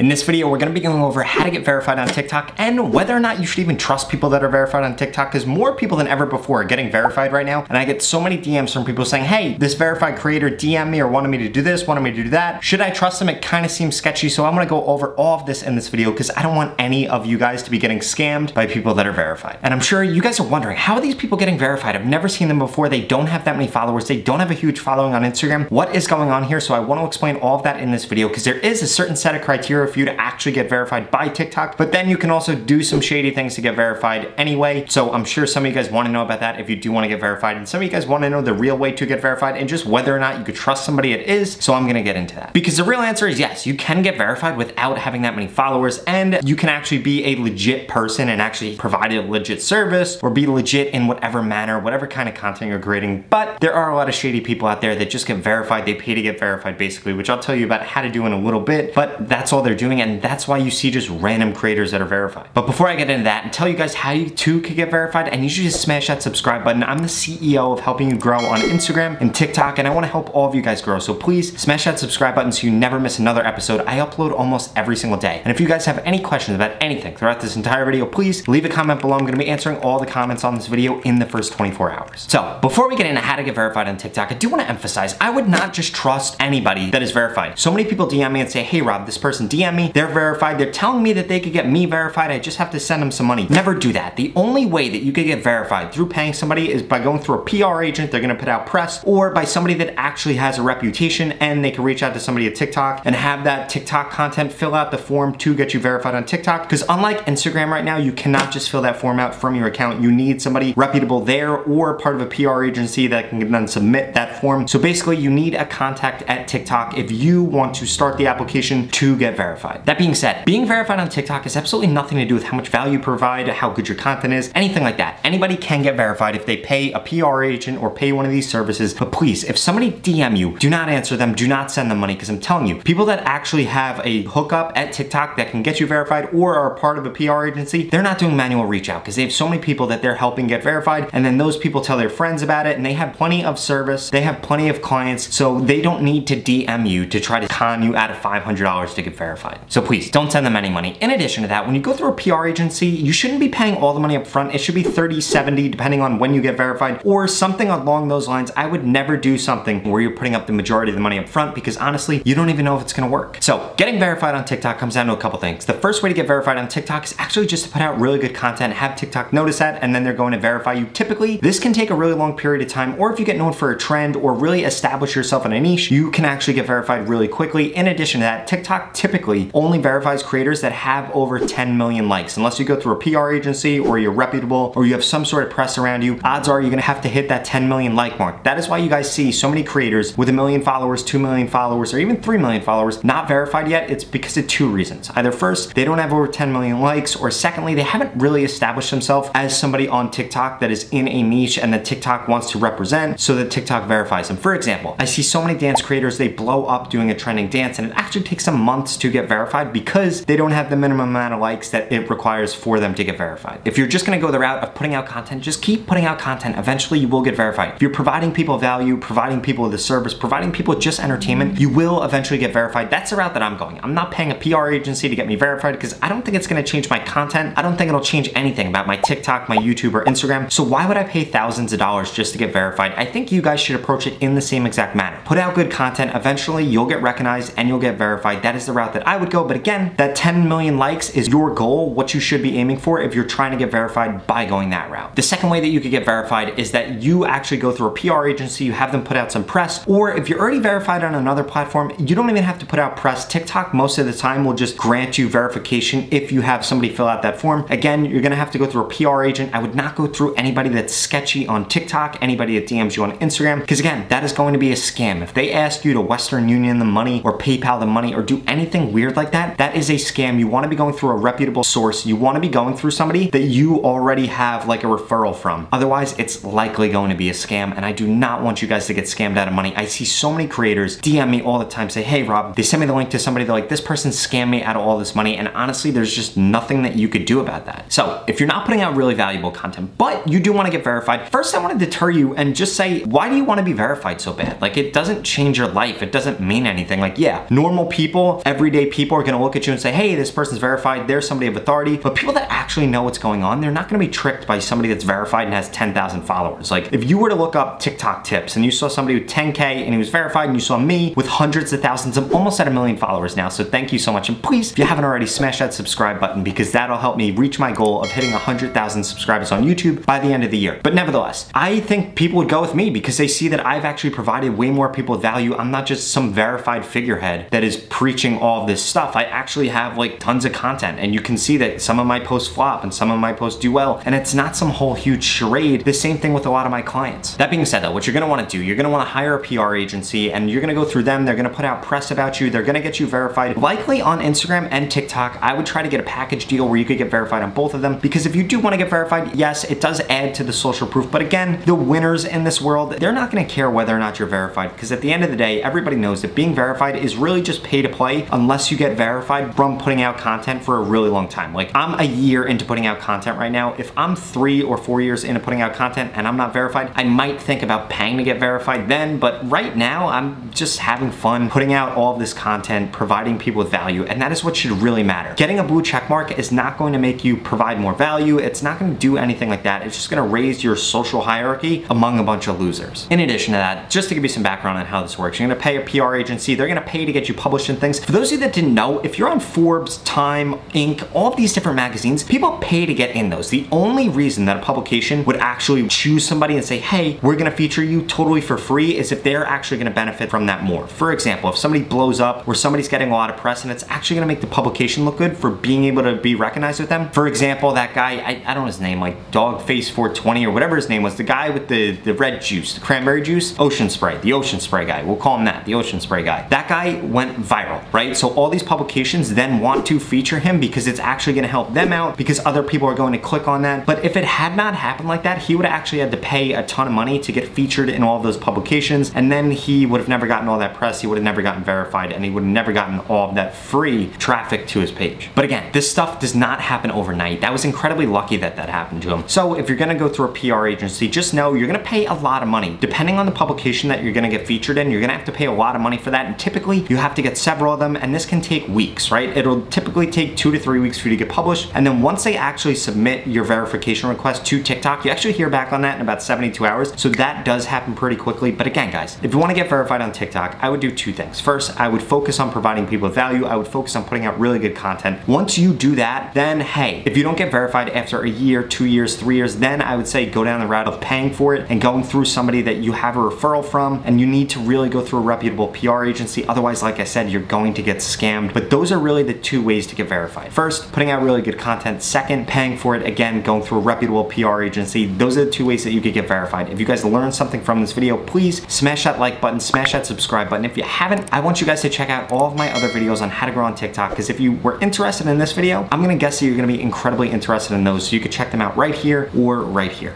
In this video, we're gonna be going over how to get verified on TikTok and whether or not you should even trust people that are verified on TikTok because more people than ever before are getting verified right now. And I get so many DMs from people saying, hey, this verified creator DM me or wanted me to do this, wanted me to do that. Should I trust them? It kind of seems sketchy. So I'm gonna go over all of this in this video because I don't want any of you guys to be getting scammed by people that are verified. And I'm sure you guys are wondering, how are these people getting verified? I've never seen them before. They don't have that many followers. They don't have a huge following on Instagram. What is going on here? So I wanna explain all of that in this video because there is a certain set of criteria for you to actually get verified by TikTok, but then you can also do some shady things to get verified anyway. So I'm sure some of you guys wanna know about that if you do wanna get verified. And some of you guys wanna know the real way to get verified and just whether or not you could trust somebody it is. So I'm gonna get into that. Because the real answer is yes, you can get verified without having that many followers and you can actually be a legit person and actually provide a legit service or be legit in whatever manner, whatever kind of content you're creating. But there are a lot of shady people out there that just get verified. They pay to get verified basically, which I'll tell you about how to do in a little bit, but that's all they're doing and that's why you see just random creators that are verified. But before I get into that and tell you guys how you too could get verified, I need you to smash that subscribe button. I'm the CEO of helping you grow on Instagram and TikTok, and I wanna help all of you guys grow. So please smash that subscribe button so you never miss another episode. I upload almost every single day. And if you guys have any questions about anything throughout this entire video, please leave a comment below. I'm gonna be answering all the comments on this video in the first 24 hours. So before we get into how to get verified on TikTok, I do wanna emphasize, I would not just trust anybody that is verified. So many people DM me and say, hey Rob, this person DM me, they're verified, they're telling me that they could get me verified, I just have to send them some money. Never do that. The only way that you could get verified through paying somebody is by going through a PR agent, they're gonna put out press, or by somebody that actually has a reputation and they can reach out to somebody at TikTok and have that TikTok content fill out the form to get you verified on TikTok. Because unlike Instagram right now, you cannot just fill that form out from your account. You need somebody reputable there or part of a PR agency that can then submit that form. So basically you need a contact at TikTok if you want to start the application to get verified. That being said, being verified on TikTok has absolutely nothing to do with how much value you provide, how good your content is, anything like that. Anybody can get verified if they pay a PR agent or pay one of these services. But please, if somebody DM you, do not answer them, do not send them money because I'm telling you, people that actually have a hookup at TikTok that can get you verified or are part of a PR agency, they're not doing manual reach out because they have so many people that they're helping get verified and then those people tell their friends about it and they have plenty of service, they have plenty of clients, so they don't need to DM you to try to con you out of $500 to get verified. So please don't send them any money. In addition to that, when you go through a PR agency, you shouldn't be paying all the money up front. It should be 30, 70, depending on when you get verified or something along those lines. I would never do something where you're putting up the majority of the money up front because honestly, you don't even know if it's gonna work. So getting verified on TikTok comes down to a couple things. The first way to get verified on TikTok is actually just to put out really good content, have TikTok notice that, and then they're going to verify you. Typically, this can take a really long period of time, or if you get known for a trend or really establish yourself in a niche, you can actually get verified really quickly. In addition to that, TikTok typically only verifies creators that have over 10 million likes. Unless you go through a PR agency or you're reputable or you have some sort of press around you, odds are you're gonna have to hit that 10 million like mark. That is why you guys see so many creators with a million followers, 2 million followers, or even 3 million followers not verified yet. It's because of two reasons. Either first, they don't have over 10 million likes, or secondly, they haven't really established themselves as somebody on TikTok that is in a niche and that TikTok wants to represent so that TikTok verifies them. For example, I see so many dance creators, they blow up doing a trending dance and it actually takes them months to get verified because they don't have the minimum amount of likes that it requires for them to get verified. If you're just gonna go the route of putting out content, just keep putting out content. Eventually you will get verified. If you're providing people value, providing people with a service, providing people just entertainment, you will eventually get verified. That's the route that I'm going. I'm not paying a PR agency to get me verified because I don't think it's gonna change my content. I don't think it'll change anything about my TikTok, my YouTube, or Instagram. So why would I pay thousands of dollars just to get verified? I think you guys should approach it in the same exact manner. Put out good content. Eventually you'll get recognized and you'll get verified. That is the route that I would go. But again, that 10 million likes is your goal, what you should be aiming for if you're trying to get verified by going that route. The second way that you could get verified is that you actually go through a PR agency, you have them put out some press, or if you're already verified on another platform, you don't even have to put out press. TikTok most of the time will just grant you verification if you have somebody fill out that form. Again, you're gonna have to go through a PR agent. I would not go through anybody that's sketchy on TikTok, anybody that DMs you on Instagram, because again, that is going to be a scam. If they ask you to Western Union the money or PayPal the money or do anything weird like that, that is a scam. You wanna be going through a reputable source. You wanna be going through somebody that you already have like a referral from. Otherwise, it's likely going to be a scam and I do not want you guys to get scammed out of money. I see so many creators DM me all the time, say, hey Rob, they send me the link to somebody, they're like, this person scammed me out of all this money and honestly, there's just nothing that you could do about that. So if you're not putting out really valuable content, but you do wanna get verified, first I wanna deter you and just say, why do you wanna be verified so bad? Like it doesn't change your life. It doesn't mean anything. Like yeah, normal people, everyday people are gonna look at you and say, hey, this person's verified, they're somebody of authority. But people that actually know what's going on, they're not gonna be tricked by somebody that's verified and has 10,000 followers. Like if you were to look up TikTok tips and you saw somebody with 10K and he was verified and you saw me with hundreds of thousands, I'm almost at a million followers now. So thank you so much. And please, if you haven't already, smash that subscribe button because that'll help me reach my goal of hitting 100,000 subscribers on YouTube by the end of the year. But nevertheless, I think people would go with me because they see that I've actually provided way more people value. I'm not just some verified figurehead that is preaching all this stuff. I actually have like tons of content and you can see that some of my posts flop and some of my posts do well. And it's not some whole huge charade. The same thing with a lot of my clients. That being said though, what you're gonna wanna do, you're gonna wanna hire a PR agency and you're gonna go through them. They're gonna put out press about you. They're gonna get you verified. Likely on Instagram and TikTok, I would try to get a package deal where you could get verified on both of them because if you do wanna get verified, yes, it does add to the social proof. But again, the winners in this world, they're not gonna care whether or not you're verified because at the end of the day, everybody knows that being verified is really just pay to play unless you get verified from putting out content for a really long time. Like I'm a year into putting out content right now. If I'm three or four years into putting out content and I'm not verified, I might think about paying to get verified then, but right now I'm just having fun putting out all this content, providing people with value, and that is what should really matter. Getting a blue check mark is not going to make you provide more value. It's not gonna do anything like that. It's just gonna raise your social hierarchy among a bunch of losers. In addition to that, just to give you some background on how this works, you're gonna pay a PR agency, they're gonna pay to get you published in things. For those of you that didn't know, if you're on Forbes, Time, Inc., all of these different magazines, people pay to get in those. The only reason that a publication would actually choose somebody and say, hey, we're gonna feature you totally for free is if they're actually gonna benefit from that more. For example, if somebody blows up or somebody's getting a lot of press and it's actually gonna make the publication look good for being able to be recognized with them. For example, that guy, I, I don't know his name, like Dogface420 or whatever his name was, the guy with the, the red juice, the cranberry juice, Ocean Spray, the Ocean Spray guy. We'll call him that, the Ocean Spray guy. That guy went viral, right? So all these publications then want to feature him because it's actually gonna help them out because other people are going to click on that. But if it had not happened like that, he would actually had to pay a ton of money to get featured in all those publications and then he would have never gotten all that press, he would have never gotten verified and he would have never gotten all of that free traffic to his page. But again, this stuff does not happen overnight. That was incredibly lucky that that happened to him. So if you're gonna go through a PR agency, just know you're gonna pay a lot of money. Depending on the publication that you're gonna get featured in, you're gonna have to pay a lot of money for that. And typically you have to get several of them and this can take weeks, right? It'll typically take two to three weeks for you to get published. And then once they actually submit your verification request to TikTok, you actually hear back on that in about 72 hours. So that does happen pretty quickly. But again, guys, if you wanna get verified on TikTok, I would do two things. First, I would focus on providing people value. I would focus on putting out really good content. Once you do that, then hey, if you don't get verified after a year, two years, three years, then I would say go down the route of paying for it and going through somebody that you have a referral from and you need to really go through a reputable PR agency. Otherwise, like I said, you're going to get scammed. But those are really the two ways to get verified. First, putting out really good content. Second, paying for it. Again, going through a reputable PR agency. Those are the two ways that you could get verified. If you guys learned something from this video, please smash that like button, smash that subscribe button. If you haven't, I want you guys to check out all of my other videos on how to grow on TikTok because if you were interested in this video, I'm gonna guess that you're gonna be incredibly interested in those. So you could check them out right here or right here.